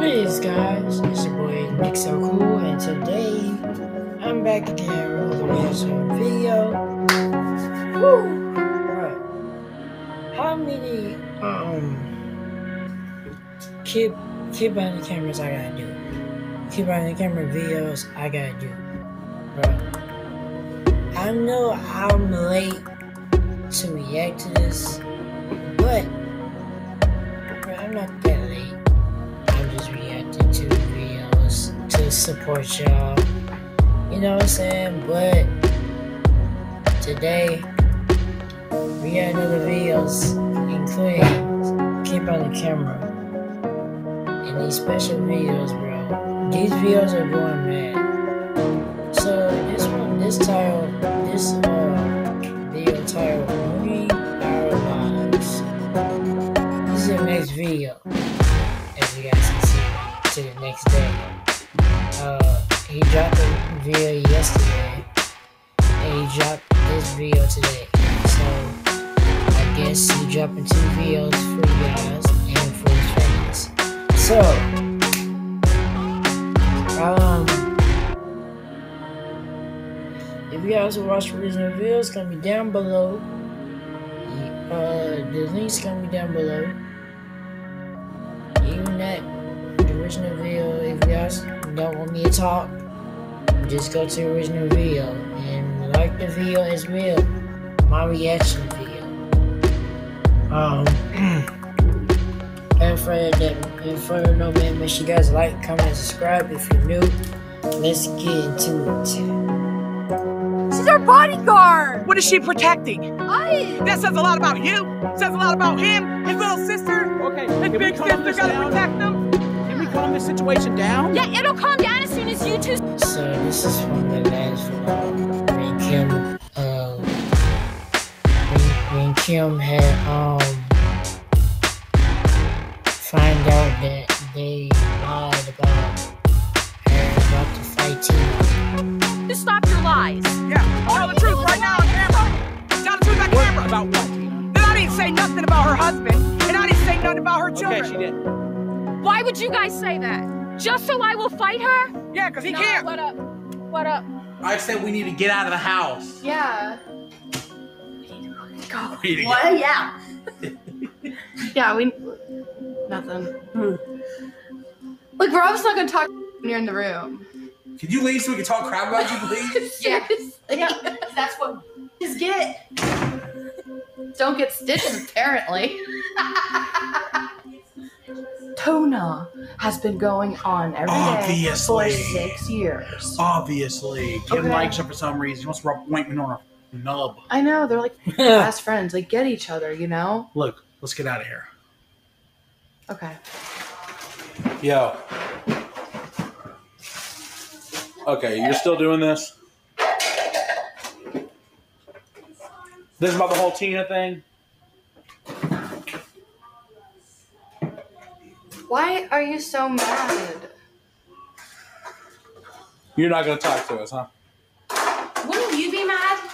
Please, guys, it's your boy Nick So Cool, and today I'm back again with a reaction video. Woo! Right. How many um keep keep on the cameras I gotta do? Keep on the camera videos I gotta do. Right. I know I'm late to react to this, but bro, I'm not support y'all. You know what I'm saying? But today we got another videos, including keep on the camera. And these special videos, bro. These videos are going mad. So this one, this title, this uh video title, Movie Our Lives. This is the next video, as you guys can see, to the next day. Uh, he dropped a video yesterday, and he dropped this video today. So, I guess he dropping two videos for you guys and for his fans. So, um, if you guys watch the original video, it's gonna be down below. Uh, the link's gonna be down below. Original video, if you guys don't want me to talk, just go to the original video and like the video as well. My reaction video. Um, and for that, and for no man, make sure you guys like, comment, and subscribe if you're new. Let's get into it. She's our bodyguard. What is she protecting? I. That says a lot about you. Says a lot about him, his little sister, Okay, his can big sister. this Gotta down? protect them. Can we calm this situation down? Yeah, it'll calm down as soon as you two. So this is from the last vlog when Kim, uh, when, when Kim had um find out that they lied about her about to fight Tina. Just stop your lies. Yeah, tell the truth right now on camera. Tell the truth on camera. about what, Then I didn't say nothing about her husband, and I didn't say nothing about her children. Okay, she did. Why would you guys say that? Just so I will fight her? Yeah, because he Nah, can't. What up? What up? I said we need to get out of the house. Yeah. We need to What? Yeah. yeah, we. Nothing. Hmm. Like, we're not gonna talk when you're in the room. get- Can you leave so we can talk crap about you, please? Seriously. Yeah, that's what just get. Don't get stitches, apparently. Tona has been going on every day for six years. Obviously, Kim Okay. likes her for some reason. She wants to rub ointment on her nub. I know they're like best friends. Like get each other, you know. Look, let's get out of here. Okay. Yo. Okay, you're still doing this? This is about the whole Tina thing? Why are you so mad? You're not going to talk to us, huh? Wouldn't you be mad?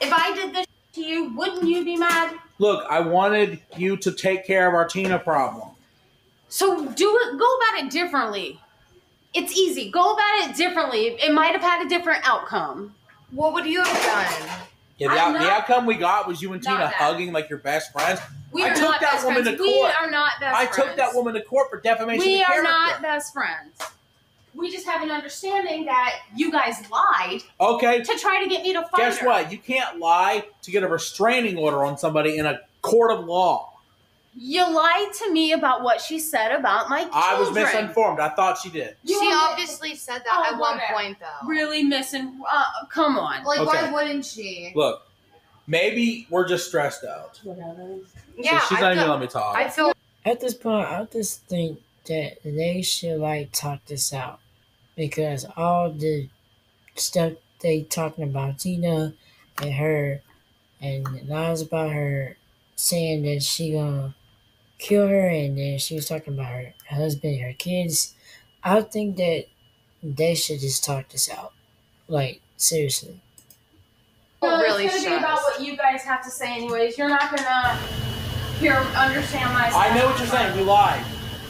If I did this to you, wouldn't you be mad? Look, I wanted you to take care of our Tina problem. So do it go about it differently. It's easy. Go about it differently. It might have had a different outcome. What would you have done? Yeah, the, out- the outcome we got was you and Tina hugging like your best friends. We I are took not that best woman friends. to We court. are not best I friends. took that woman to court for defamation We of are character. not best friends. We just have an understanding that you guys lied Okay, to try to get me to fight guess her. what? You can't lie to get a restraining order on somebody in a court of law. You lied to me about what she said about my children. I was misinformed. I thought she did. You she were- obviously said that Oh, at one whatever. point, though. Really missing. Uh, come on. Like, Okay. why wouldn't she? Look, maybe we're just stressed out. Yeah, so she's I not even feel, letting me talk. I feel At this point, I just think that they should like talk this out because all the stuff they talking about Tina and her and lies about her saying that she gonna kill her and then she was talking about her husband, her kids. I think that they should just talk this out. Like seriously. No, really it's gonna be about what you guys have to say, anyways. You're not gonna hear understand my. I know what you're saying. You lied.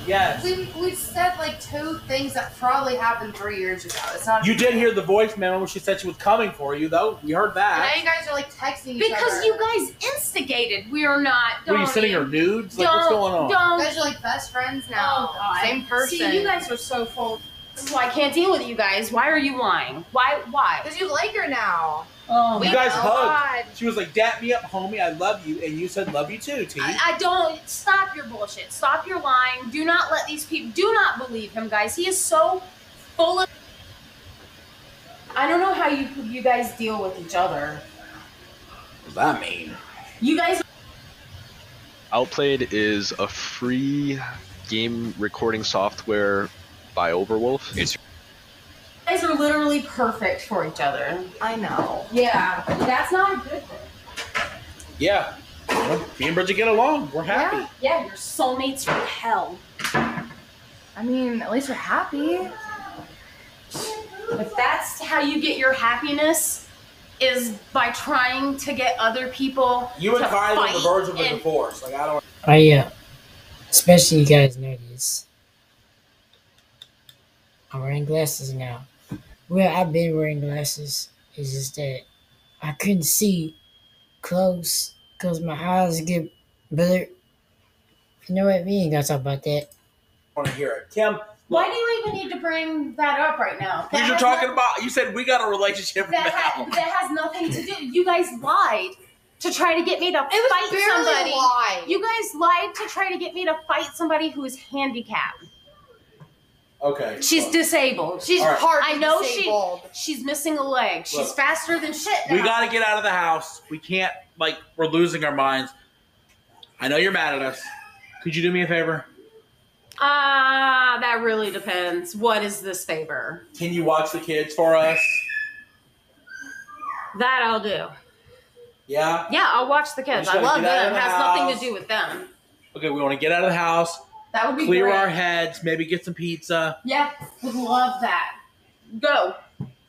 Yes. We we said like two things that probably happened three years ago. It's not. You did hear the voicemail when she said she was coming for you, though. We heard And now that. you guys are like texting each Because other. you guys instigated. We are not. Were you don't sending her nudes? Like, what's going on? Don't. guys are like best friends now. Oh, God. Same person. See, you guys are so full. This is why I can't deal with you guys. Why are you lying? Why? Why? Because you like her now. Oh, You guys know. hugged. She was like, "Dap me up, homie. I love you," and you said, "Love you too, T." I, I don't. Stop your bullshit. Stop your lying. Do not let these people. Do not believe him, guys. He is so full of. I don't know how you you guys deal with each other. What does that mean? You guys. Outplayed is a free game recording software by Overwolf. It's guys are literally perfect for each other. I know. Yeah, that's not a good thing. Yeah. Well, me and Bridgette get along. We're happy. Yeah, you're soulmates from hell. I mean, at least we're happy. If that's how you get your happiness, is by trying to get other people You and to Kylie on the verge of a divorce. Like I don't. I uh, especially you guys know this. I'm wearing glasses now. Well, I've been wearing glasses. It's just that I couldn't see close because my eyes get blurred. You know what? We ain't gonna talk about that. want to hear it. Kim, Why do you even need to bring that up right now? That because you're has talking no- about. You said we got a relationship that, now. ha- that has nothing to do. You guys lied to try to get me to It was fight barely somebody. a lie. You guys lied to try to get me to fight somebody who is handicapped. Okay. She's look. disabled. She's All right. part I know she- disabled. She's missing a leg. She's Look. faster than shit. We got to get out of the house. We can't. Like we're losing our minds. I know you're mad at us. Could you do me a favor? Ah, that really depends. What is this favor? Can you watch the kids for us? That I'll do. Yeah. Yeah, I'll watch the kids. I love them. of It the has nothing to do with them. Okay. We want to get out of the house, That would be clear great. our heads, maybe get some pizza. Yeah, would love that. Go.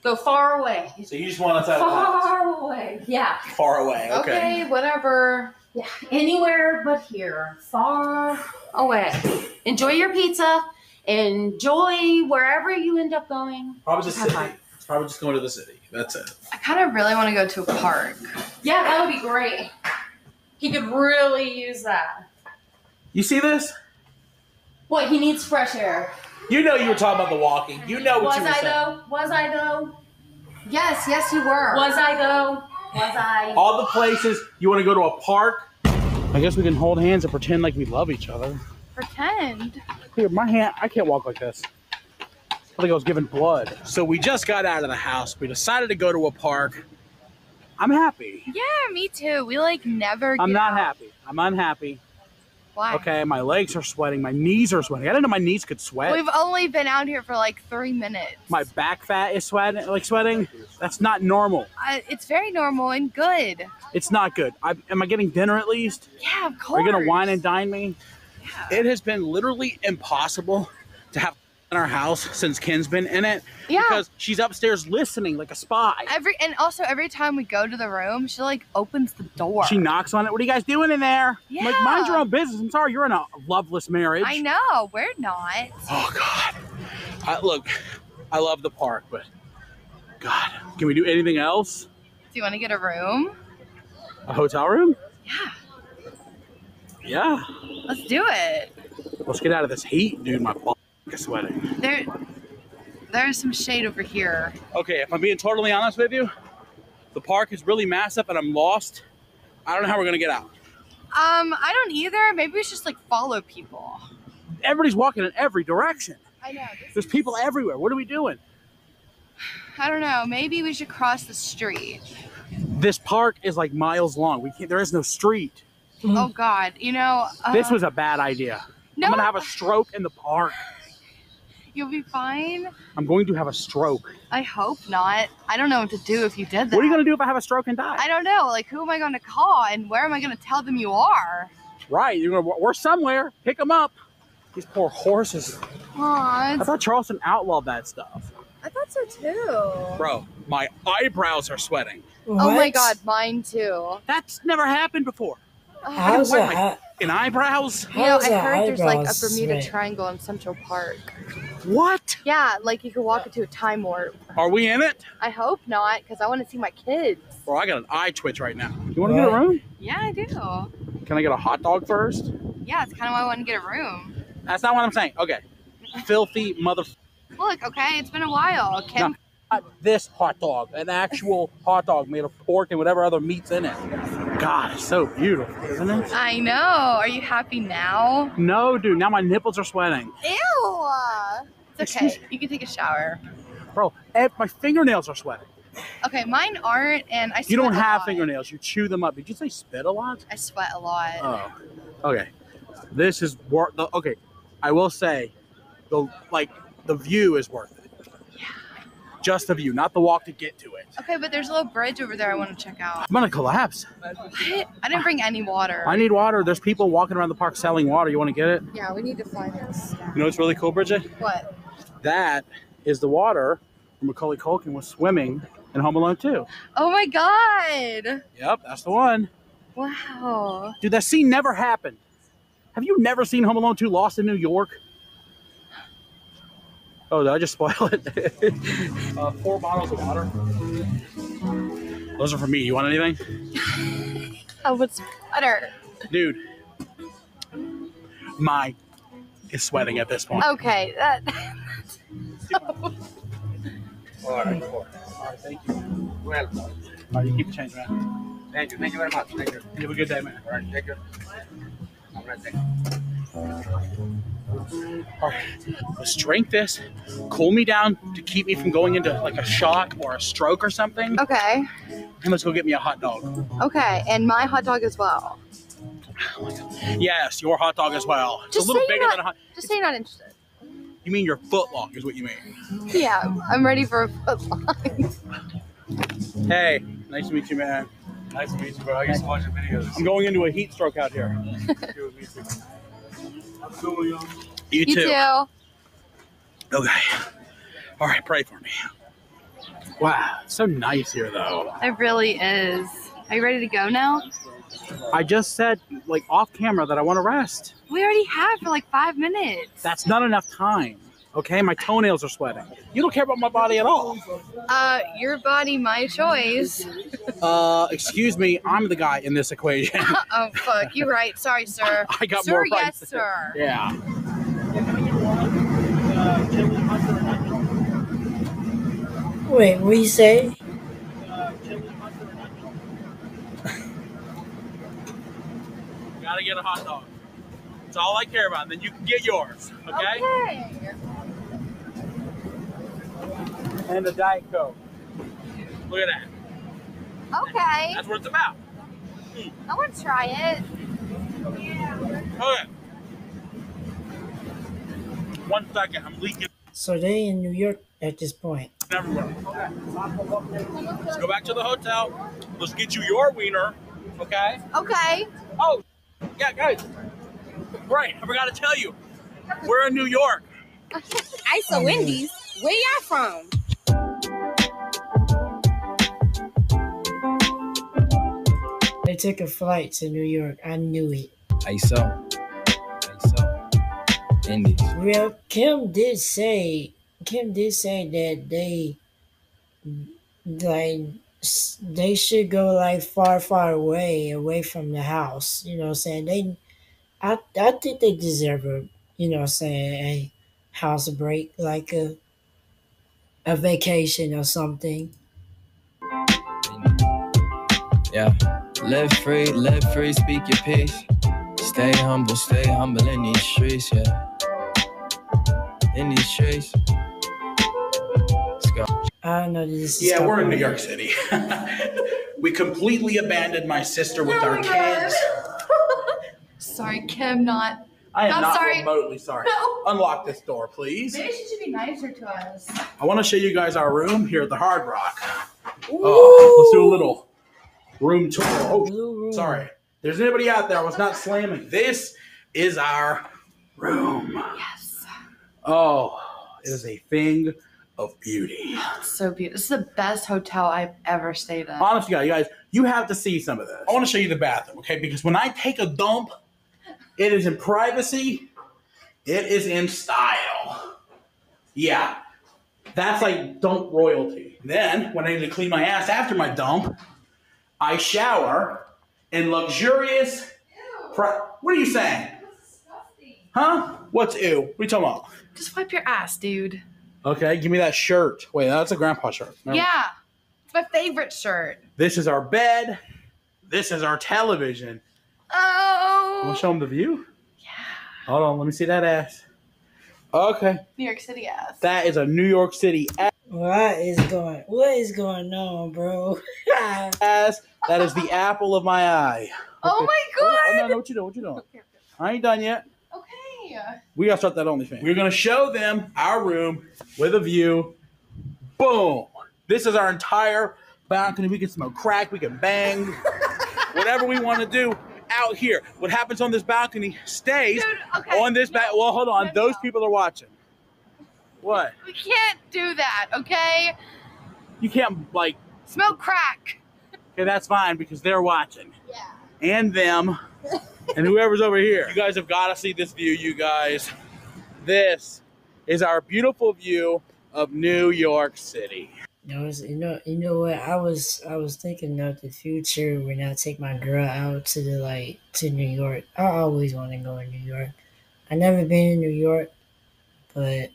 Go far away. So you just want us out of Far away. Yeah. far away. Okay. Okay, whatever. Yeah. Anywhere but here. Far away. Enjoy your pizza. Enjoy wherever you end up going. Probably Just city. fun. Probably just going to the city. That's it. I kind of really want to go to a park. Yeah, that would be great. He could really use that. You see this? What, he needs fresh air. You know you were talking about the walking. You know what Was you were I saying. though? Was I though? Yes, yes, you were. Was I though? Was I? All the places you want to go to a park. I guess we can hold hands and pretend like we love each other. Pretend. Here, my hand, I can't walk like this. I think I was given blood. So we just got out of the house. We decided to go to a park. I'm happy. Yeah, me too. We like never. I'm get not out. happy. I'm unhappy. Why? Okay, my legs are sweating. My knees are sweating. I didn't know my knees could sweat. We've only been out here for like three minutes. my back fat is sweating, like sweating. That's not normal. I, it's very normal and good. It's not good. I, am I getting dinner at least? Yeah, of course. Are you gonna wine and dine me? It has been literally impossible to have in our house since Ken's been in it Yeah. because she's upstairs listening like a spy. every and also every time we go to the room, she like opens the door. She knocks on it. What are you guys doing in there? I'm like, mind your own business. I'm sorry, you're in a loveless marriage. I know we're not. Oh God! I, look, I love the park, but God, can we do anything else? Do you want to get a room? A hotel room? Yeah, Yeah. let's do it. Let's get out of this heat, dude. My is sweating. There, there's some shade over here. Okay, if I'm being totally honest with you, the park is really massive and I'm lost. I don't know how we're gonna get out. Um, I don't either. Maybe we should just like follow people. Everybody's walking in every direction. I know. There's people everywhere. What are we doing? I don't know. Maybe we should cross the street. This park is like miles long. We can't. There is no street. Oh God, you know. Uh, This was a bad idea. no. I'm gonna have a stroke in the park. You'll be fine. I'm going to have a stroke. I hope not. I don't know what to do if you did that. What are you gonna do if I have a stroke and die? I don't know. Like, who am I going to call, and where am I going to tell them you are? Right, you're gonna. We're somewhere. Pick them up. These poor horses. Aw, I thought Charleston outlawed that stuff. I thought so too. Bro, my eyebrows are sweating. Oh my What? God, mine too. That's never happened before. I How's wipe the my eye- fucking eyebrows. you know, how's I the heard there's like a eyebrows Bermuda red? Triangle in Central Park. What? Yeah, like you could walk into a time warp. Are we in it? I hope not, because I want to see my kids. Bro, I got an eye twitch right now. You want to get a room? Yeah, I do. Can I get a hot dog first? Yeah, it's kind of why I want to get a room. That's not what I'm saying. Okay. Filthy mother. Look, okay, it's been a while. Kim, Not this hot dog, an actual hot dog made of pork and whatever other meat's in it. God, it's so beautiful, isn't it? I know. Are you happy now? No, dude. Now my nipples are sweating, Ew. It's okay. You can take a shower. bro. My fingernails are sweating. Okay, mine aren't, and I. You don't have lot. fingernails. You chew them up. Did you say spit a lot? I sweat a lot. Oh, okay. This is worth. The, okay, I will say, the like the view is worth it. Just the view, not the walk to get to it. Okay, but there's a little bridge over there I want to check out. I'm gonna collapse. What? I didn't bring any water. I need water. There's people walking around the park selling water. You want to get it? Yeah, we need to find this. You know what's really cool, Bridgette? What? That is the water where Macaulay Culkin was swimming in Home Alone 2. Oh my god! Yep, that's the one. Wow. Dude, that scene never happened. Have you never seen Home Alone 2 Lost in New York? Oh, did I just spoil it? uh, four bottles of water. Those are for me. You want anything? Oh, what's better? Dude, my is sweating at this point. Okay, that. All right, All right, thank you. Welcome. All right, you keep the change, man. Thank you. Thank you very much. Thank you. You have a good day, man. All right. Thank you. All right. Thank you. All right, let's drink this. Cool me down to keep me from going into like a shock or a stroke or something. Okay. And let's go get me a hot dog. Okay, and my hot dog as well. Oh yes, your hot dog as well. It's Just a little bigger you're than a hot. Just say you're not interested. You mean your foot long is what you mean? Yeah, I'm ready for a foot long. Hey, nice to meet you, man. Nice to meet you, bro. I used to watch your videos. I'm going into a heat stroke out here. You, You too. too. Okay. All right, pray for me. Wow, it's so nice here though. It really is. Are you ready to go now? I just said like off camera that I want to rest. We already have for like five minutes. That's not enough time. Okay, my toenails are sweating. You don't care about my body at all. Uh, your body, my choice. Uh, excuse me, I'm the guy in this equation. oh fuck, you're right. Sorry, sir. I got sir, more yes, sir. yeah. Wait, what do you say? Gotta get a hot dog. That's all I care about. Then you can get yours. Okay? Okay. And a Diet Coke. Look at that. Okay. That's what it's about. I want to try it. Okay. One second. I'm leaking So they in New York at this point. everywhere. Okay. Let's go back to the hotel. Let's get you your wiener. Okay? Okay. Oh, yeah, guys. Right. I forgot to tell you. We're in New York. Isa Wendy's. Where y'all from? Took a flight to New York. I knew it. ISO. ISO. Indies. Well, Kim did say Kim did say that they like they should go like far, far away, away from the house. You know, what I'm saying they. I I think they deserve a you know, what I'm saying a house break, like a a vacation or something. Yeah. Live free, live free, speak your piece. Stay humble, stay humble in these streets, yeah. In these streets. Let's go. I know. This is Yeah, we're in New York City. we completely abandoned my sister with our kids. Sorry, Kim. Not. I am I'm not sorry. remotely sorry. No. Unlock this door, please. Maybe she should be nicer to us. I want to show you guys our room here at the Hard Rock. Oh, let's do a little room tour. Oh, room. sorry. There's anybody out there, I was not slamming. This is our room. Yes. Oh, it is a thing of beauty. Oh, it's so beautiful. This is the best hotel I've ever stayed in. Honestly, guys, you guys, you have to see some of this. I want to show you the bathroom, okay? Because when I take a dump, it is in privacy. It is in style. Yeah, that's like dump royalty. Then, when I need to clean my ass after my dump, I shower in luxurious. Pri- what are you saying? Huh? What's ew? What are you talking about? Just wipe your ass, dude. Okay, give me that shirt. Wait, that's a grandpa shirt. Never- Yeah. It's my favorite shirt. This is our bed. This is our television. Oh. Want to show them the view? Yeah. Hold on, let me see that ass. Okay, New York City ass. that is a New York City What is going? What is going on, bro? ass. That is the apple of my eye. Oh my Oh, god. no, no, what you doing? What you doing? I ain't done yet. Okay. We gotta start that OnlyFans. We're gonna show them our room with a view. Boom. This is our entire balcony. We can smoke crack. We can bang. Whatever we want to do out here. What happens on this balcony stays Dude, okay. on this back. Well, hold on. No, Those no. people are watching. What? We can't do that, okay? You can't like. Smoke crack. Okay, that's fine because they're watching. Yeah. and them and whoever's over here. You guys have got to see this view, you guys. This is our beautiful view of New York City. You know, you know, you know what? I was, I was thinking of the future when I take my girl out to the like to New York. I always want to go to New York. I never been in New York, but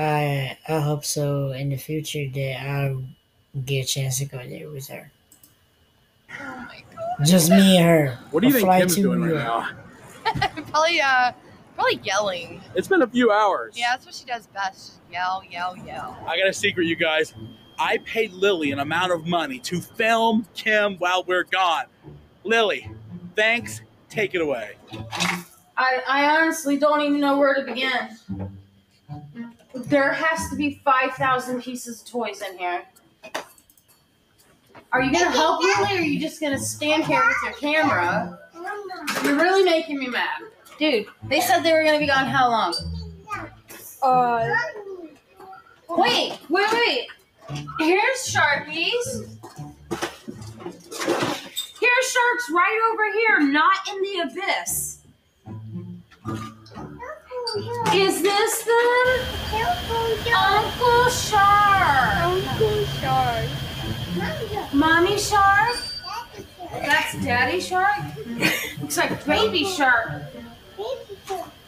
I, I hope so in the future that I'll get a chance to go there with her. Oh my god. Just me and her. What do you A think flight Kim's doing right now? probably uh probably yelling. It's been a few hours. Yeah, that's what she does best. Yell, yell, yell. I got a secret, you guys. I paid Lily an amount of money to film Kim while we're gone. Lily, thanks. Take it away. I, I honestly don't even know where to begin. There has to be 5,000 pieces of toys in here. Are you gonna help me, or are you just gonna stand here with your camera? You're really making me mad. Dude, they said they were gonna be gone how long? Uh. Wait, wait, wait. Here's Sharpies. Here's sharks right over here, not in the abyss. Is this the Uncle Shark. Uncle Shark. Mommy Shark? That's Daddy Shark? Looks like Baby Shark.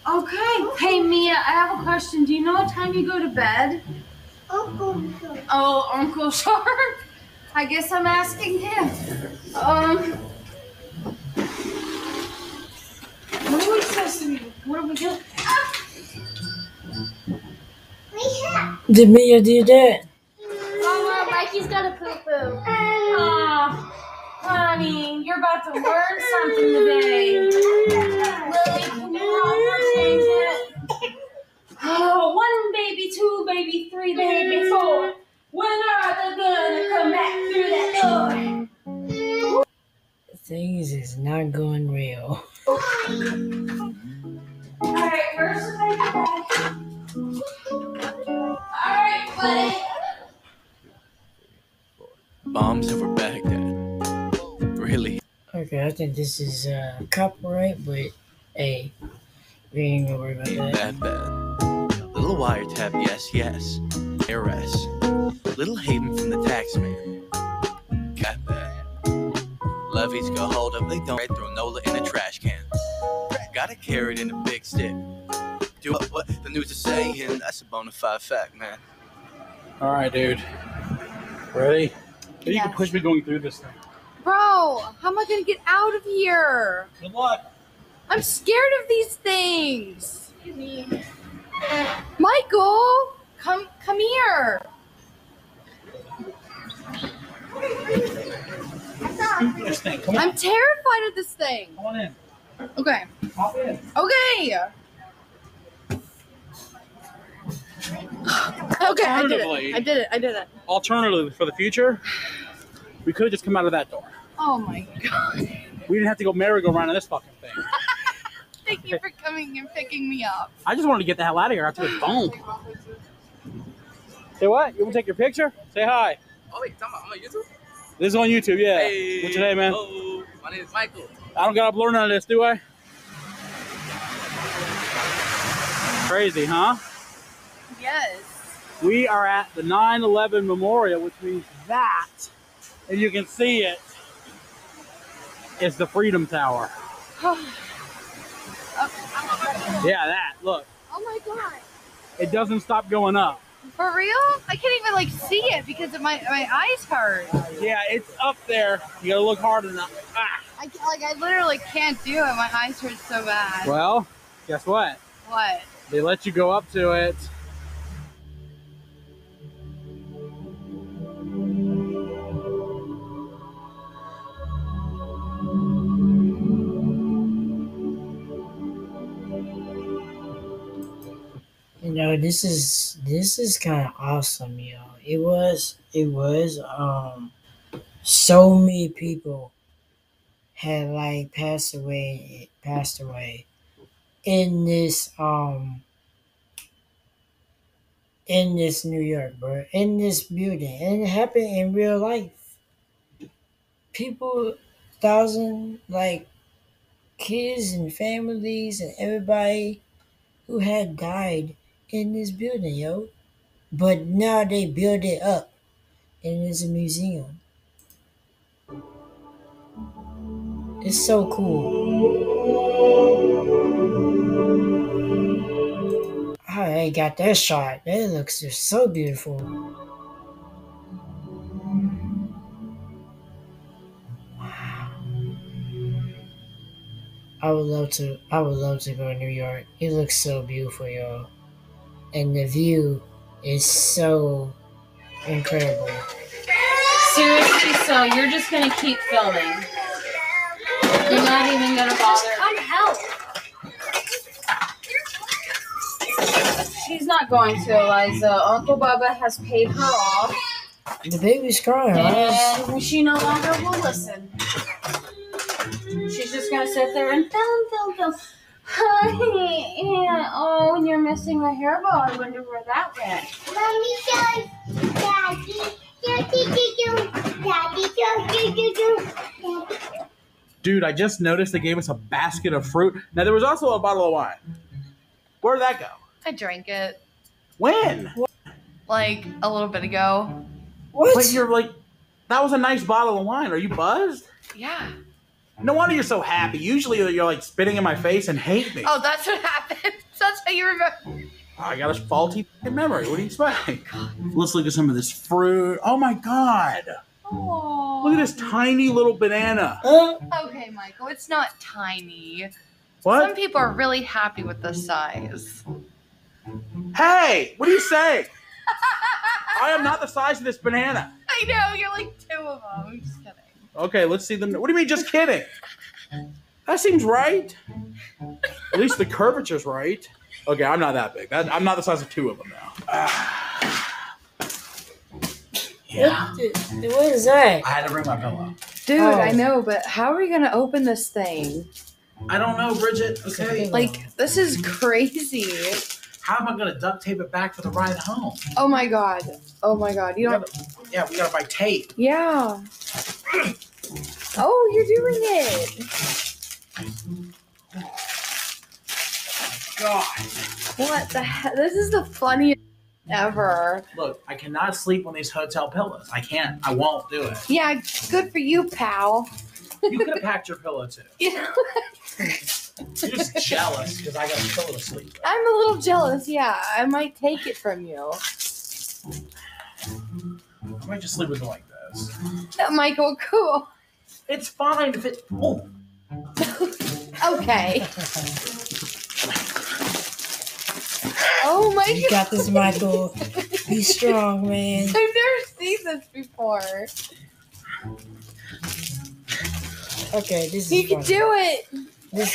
Okay. Hey, Mia, I have a question. Do you know what time you go to bed? Uncle Shark. Oh, Uncle Shark? I guess I'm asking him. Um. What are we supposed to be? What are we doing? Did Mia do that? Mama, Mikey's got a poo poo. Oh, ah, honey, you're about to learn something today. Lily, can you help her change it? Oh, one baby, two baby, three baby, four. When are they gonna come back through that door? Things is not going real. I think this is uh, copyright, but hey, we ain't gonna worry about Ain't that. that bad. Little wiretap, yes, yes. Arrest. Little haven from the tax man. Got that. Levies go hold up, they don't throw Nola in a trash can. Gotta carry it in a big stick. Do what, what the news is saying, that's a bona fide fact, man. All right, dude. Ready? Maybe you can push me going through this thing. Bro, how am I gonna get out of here? Good luck. I'm scared of these things. Michael, come come here. This thing. Come on. I'm terrified of this thing. Come on in. Okay. Hop in. Okay. Okay, I did Alternatively- it. I did it. I did it. Alternatively, for the future, we could have just come out of that door. Oh my god. We didn't have to go merry-go-round in this fucking thing. Thank you for coming and picking me up. I just wanted to get the hell out of here after the phone. Say what? You want to take your picture? Say hi. Oh wait, talking about on YouTube? This is on YouTube, yeah. Hey, What's your name, man? hello. My name is Michael. I don't gotta blur none of this, do I? Crazy, huh? Yes. We are at the 9 11 Memorial, which means that, if you can see it, it, is the Freedom Tower. Yeah, that. Look, Oh my god. it doesn't stop going up. For real? I can't even like see it because of my my eyes hurt. Yeah, it's up there. You gotta look hard enough. Ah. I like I literally can't do it. My eyes hurt so bad. Well, guess what? What? They let you go up to it. This is this is kind of awesome, yo. It was it was um so many people had like passed away passed away in this um in this New York, bro, in this building, and it happened in real life. People, thousand like kids and families and everybody who had died in this building, yo. But now they build it up and it's a museum. It's so cool. I ain't got that shot. That looks just so beautiful. Wow. I would love to. I would love to go to New York. It looks so beautiful, yo, and the view is so incredible. Seriously, so you're just gonna keep filming? You're not even gonna bother? Come help. She's not going to, Eliza. Uncle Bubba has paid her off, The baby's crying. right? and she no longer will listen. She's just gonna sit there and film, film, film. Honey, yeah. Oh, and you're missing the hairball. I wonder where that went. Mommy says, Daddy, Daddy, Daddy, Daddy, Daddy, Daddy. Dude, I just noticed they gave us a basket of fruit. Now there was also a bottle of wine. Where did that go? I drank it When? like a little bit ago. What? But you're like, that was a nice bottle of wine. Are you buzzed? Yeah. No wonder you're so happy. Usually you're like spitting in my face and hate me. Oh, that's what happened. That's how you remember. Oh, I got a faulty memory. What do you expect? Let's look at some of this fruit. Oh my god. Look at this tiny little banana. Okay, Michael, it's not tiny. What? Some people are really happy with the size. Hey, what do you say? I am not the size of this banana. I know, you're like two of them. I'm just kidding. Okay, let's see them. What do you mean, just kidding? That seems right. At least the curvature's right. Okay, I'm not that big. That, I'm not the size of two of them now. yeah. what, the- what is that? I had to bring my pillow. Dude, Oh. I know, but how are we gonna open this thing? I don't know, Bridgette. Okay. Like, this is crazy. How am I going to duct tape it back for the ride home? Oh my god. Oh my god. You don't. Yeah, we got to buy tape. Yeah. Oh, you're doing it. God. What the heck? This is the funniest ever. Look, I cannot sleep on these hotel pillows. I can't. I won't do it. Yeah, good for you, pal. You could have packed your pillow too. You know, You're just jealous because I got a pillow to sleep. with. I'm a little jealous. Yeah, I might take it from you. I might just sleep with it like this. Uh, Michael, cool. It's fine if it. Oh, Okay. Oh my god. You got this, Michael. Be strong, man. I've never seen this before. Okay, this is You can fun. do it. This is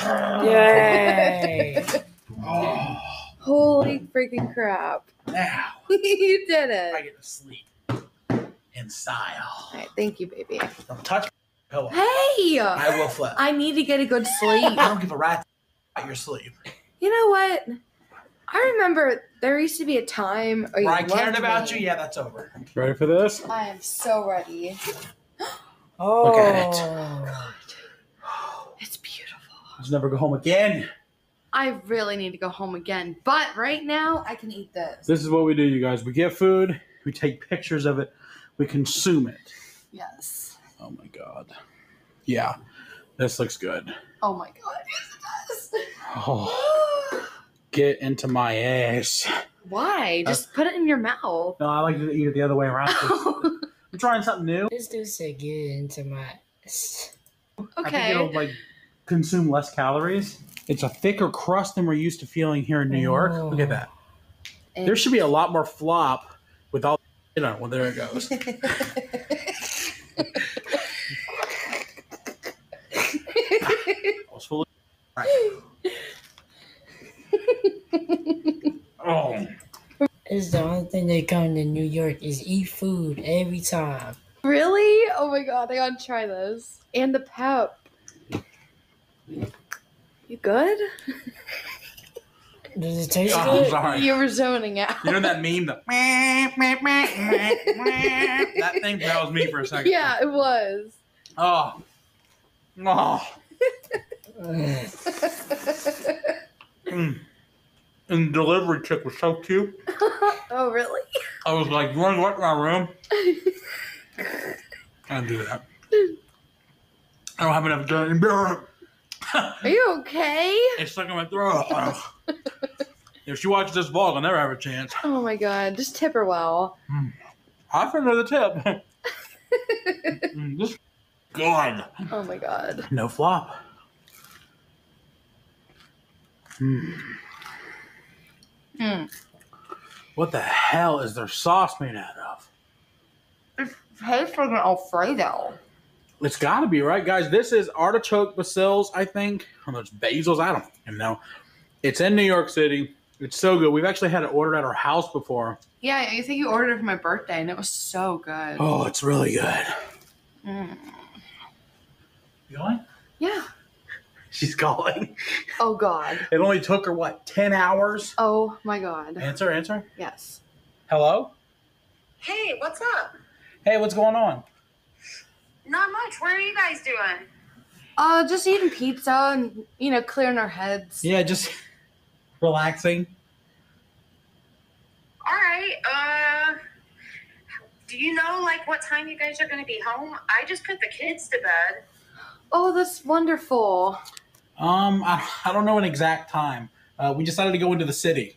fun. Yay! Holy freaking crap. now you did I it. get to sleep in style. All right, thank you, baby. Don't touch my pillow. Hey! I will flip. I need to get a good sleep. I don't give a rat about your sleep. You know what? I remember there used to be a time. Oh, you Where I cared loved about me. you. Yeah, that's over. Ready for this? I am so ready. Oh. Look at it. Oh, it's beautiful. Let's never go home again. I really need to go home again, but right now I can eat this. This is what we do, you guys. We get food, we take pictures of it, we consume it. Yes. Oh my god. Yeah, this looks good. Oh my god. Yes, it does. Oh, get into my ass. Why? Uh, Just put it in your mouth. No, I like to eat it the other way around. I'm trying something new. This dude said get into my. I think Okay. it'll like consume less calories. It's a thicker crust than we're used to feeling here in New York. Look at that. Oh. There should be a lot more flop with all you know. Well, there it goes. I was full of. Oh, It's the only thing they come to New York is eat food every time. Really? Oh my god, I gotta try this. And the pep. You good? Does it taste Oh, I'm good? sorry. You were zoning out. You know that meme, the that thing? That was me for a second. Yeah, it was. Oh. Oh. Mm. And the delivery chick was so cute. oh, really? I was like, "You want to go to my room?" I don't do that. I don't have enough dirty beer. Are you okay? It's stuck in my throat. If she watches this vlog, I'll never have a chance. Oh my god, just tip her well. I for another tip. Mm, this good. Oh my god. No flop. Mm. Mm. What the hell is their sauce made out of? Tastes like an Alfredo. It's got to be right, guys. This is Artichoke Basille's, I think. Or there's Basille's. I don't even know. It's in New York City. It's so good. We've actually had it ordered at our house before. Yeah, I think you ordered it for my birthday and it was so good. Oh, it's really good. Mm. You going? Yeah. She's calling. Oh god. It only took her what, ten hours? Oh my god. Answer, answer. Yes. Hello. Hey, what's up? Hey, what's going on? Not much. What are you guys doing? Uh, just eating pizza and you know clearing our heads. Yeah, just relaxing. All right. Uh, do you know like what time you guys are gonna be home? I just put the kids to bed. Oh, that's wonderful. Um, I, I don't know an exact time. Uh, we decided to go into the city.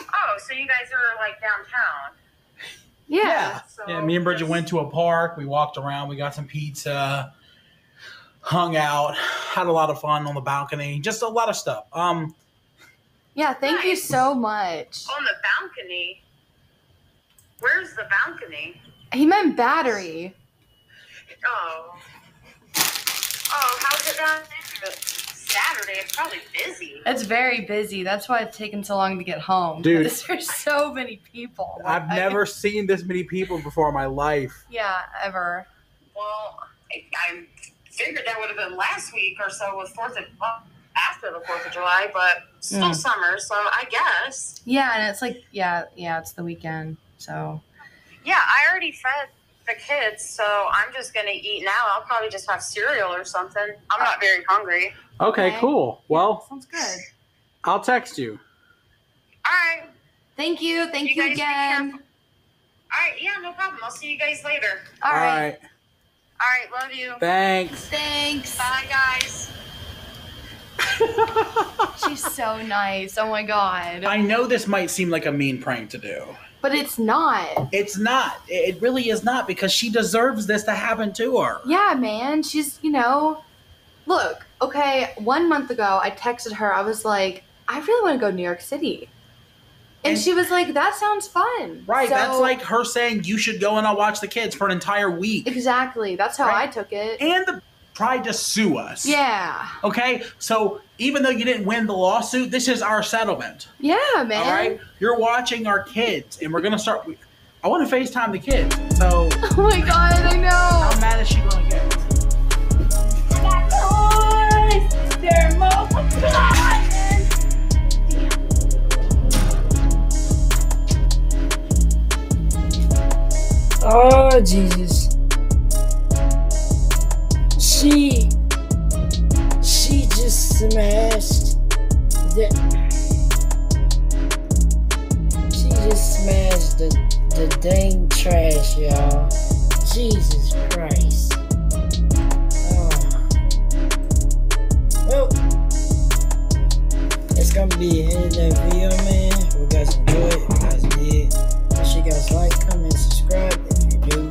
Oh, so you guys are like downtown? Yeah. Yeah, me and Bridgette went to a park. We walked around. We got some pizza, hung out, had a lot of fun on the balcony. Just a lot of stuff. Um, Yeah, thank you so much. On the balcony. Where's the balcony? He meant battery. Oh. Oh, how's it down there? Saturday. It's probably busy. It's very busy. That's why it's taken so long to get home. Dude. because There's so many people. I've I- never seen this many people before in my life. Yeah, ever. Well, I, I figured that would have been last week or so with Fourth of well, after the Fourth of July, but still Mm. summer, so I guess. Yeah, and it's like yeah, yeah, it's the weekend. So Yeah, I already fed the kids, so I'm just gonna eat now. I'll probably just have cereal or something. I'm not very hungry. Okay, Okay. cool. Well, sounds good. I'll text you. All right. Thank you. Thank you, guys be again. All right. Yeah, no problem. I'll see you guys later. All right. All right. Love you. Thanks. Thanks. Bye, guys. She's so nice. Oh my god. I know this might seem like a mean prank to do. But it's not. It's not. It really is not because she deserves this to happen to her. Yeah, man. She's, you know, look, okay, one month ago, I texted her. I was like, I really want to go to New York City. And, And- she was like, that sounds fun. Right. So- that's like her saying you should go and I'll watch the kids for an entire week. Exactly. That's how Right. I took it. And the tried to sue us. Yeah. Okay. So even though you didn't win the lawsuit, this is our settlement. Yeah, man. All right, you're watching our kids, and we're gonna start. I want to Facetime the kids. So. Oh my god, I know. How mad is she gonna get? I got toys. They're multiplying. Oh, Jesus. She just smashed the she just smashed the the dang trash, y'all. Jesus Christ. Ah. Oh. Well, it's gonna be the end of that video, man. Hope you guys enjoyed. If you guys did, make sure you guys like, comment, subscribe if you do.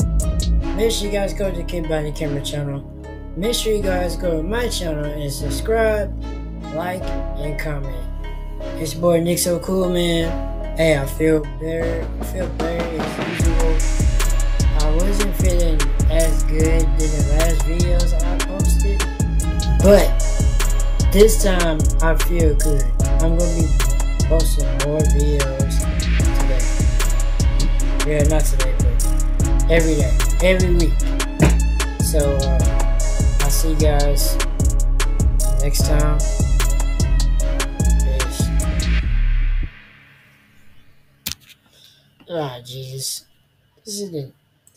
Make sure you guys go to the Kid Body Camera channel. Make sure you guys go to my channel and subscribe, like, and comment. It's your boy Nick So Cool, man. Hey, I feel better. I feel better as usual. I wasn't feeling as good in the last videos I posted, but this time I feel good. I'm gonna be posting more videos today. Yeah, not today, but every day, every week. So uh, see you guys next time. Peace. Ah, Jesus. This is the